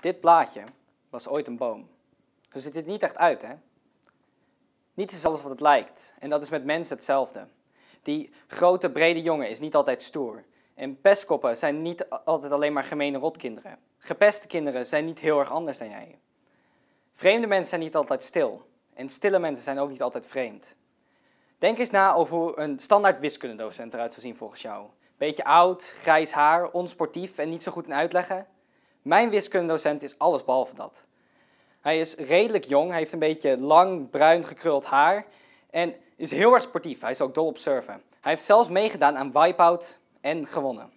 Dit blaadje was ooit een boom. Zo ziet het niet echt uit, hè? Niets is alles wat het lijkt. En dat is met mensen hetzelfde. Die grote, brede jongen is niet altijd stoer. En pestkoppen zijn niet altijd alleen maar gemene rotkinderen. Gepeste kinderen zijn niet heel erg anders dan jij. Vreemde mensen zijn niet altijd stil. En stille mensen zijn ook niet altijd vreemd. Denk eens na over hoe een standaard wiskundedocent eruit zou zien volgens jou. Beetje oud, grijs haar, onsportief en niet zo goed in uitleggen. Mijn wiskundedocent is alles behalve dat. Hij is redelijk jong, hij heeft een beetje lang, bruin, gekruld haar en is heel erg sportief. Hij is ook dol op surfen. Hij heeft zelfs meegedaan aan Wipeout en gewonnen.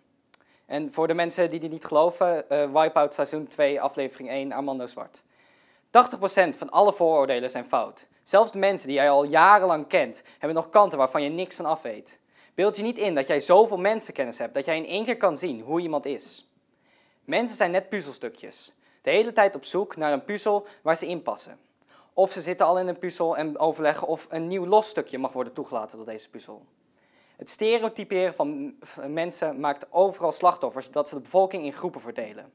En voor de mensen die dit niet geloven, uh, Wipeout seizoen 2, aflevering 1, Armando Zwart. 80% van alle vooroordelen zijn fout. Zelfs de mensen die jij al jarenlang kent, hebben nog kanten waarvan je niks van af weet. Beeld je niet in dat jij zoveel mensenkennis hebt dat jij in één keer kan zien hoe iemand is. Mensen zijn net puzzelstukjes. De hele tijd op zoek naar een puzzel waar ze in passen. Of ze zitten al in een puzzel en overleggen of een nieuw los stukje mag worden toegelaten tot deze puzzel. Het stereotyperen van mensen maakt overal slachtoffers dat ze de bevolking in groepen verdelen.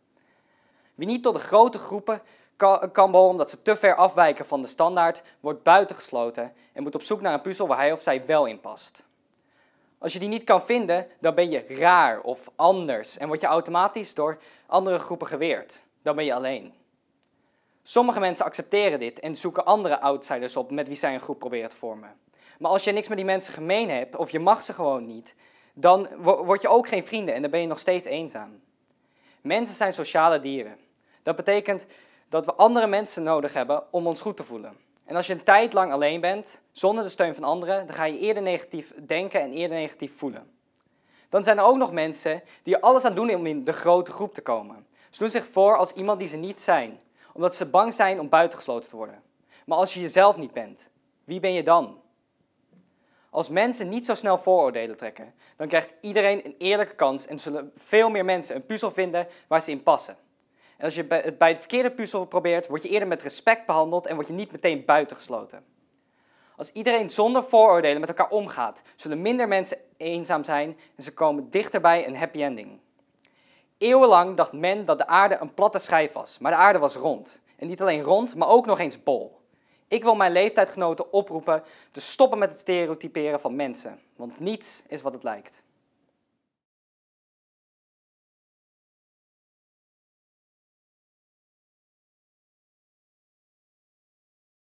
Wie niet tot de grote groepen kan behoren omdat ze te ver afwijken van de standaard, wordt buitengesloten en moet op zoek naar een puzzel waar hij of zij wel in past. Als je die niet kan vinden, dan ben je raar of anders en word je automatisch door andere groepen geweerd. Dan ben je alleen. Sommige mensen accepteren dit en zoeken andere outsiders op met wie zij een groep proberen te vormen. Maar als je niks met die mensen gemeen hebt of je mag ze gewoon niet, dan word je ook geen vrienden en dan ben je nog steeds eenzaam. Mensen zijn sociale dieren. Dat betekent dat we andere mensen nodig hebben om ons goed te voelen. En als je een tijd lang alleen bent, zonder de steun van anderen, dan ga je eerder negatief denken en eerder negatief voelen. Dan zijn er ook nog mensen die er alles aan doen om in de grote groep te komen. Ze doen zich voor als iemand die ze niet zijn, omdat ze bang zijn om buitengesloten te worden. Maar als je jezelf niet bent, wie ben je dan? Als mensen niet zo snel vooroordelen trekken, dan krijgt iedereen een eerlijke kans en zullen veel meer mensen een puzzel vinden waar ze in passen. En als je het bij het verkeerde puzzel probeert, word je eerder met respect behandeld en word je niet meteen buitengesloten. Als iedereen zonder vooroordelen met elkaar omgaat, zullen minder mensen eenzaam zijn en ze komen dichter bij een happy ending. Eeuwenlang dacht men dat de aarde een platte schijf was, maar de aarde was rond. En niet alleen rond, maar ook nog eens bol. Ik wil mijn leeftijdgenoten oproepen te stoppen met het stereotyperen van mensen, want niets is wat het lijkt.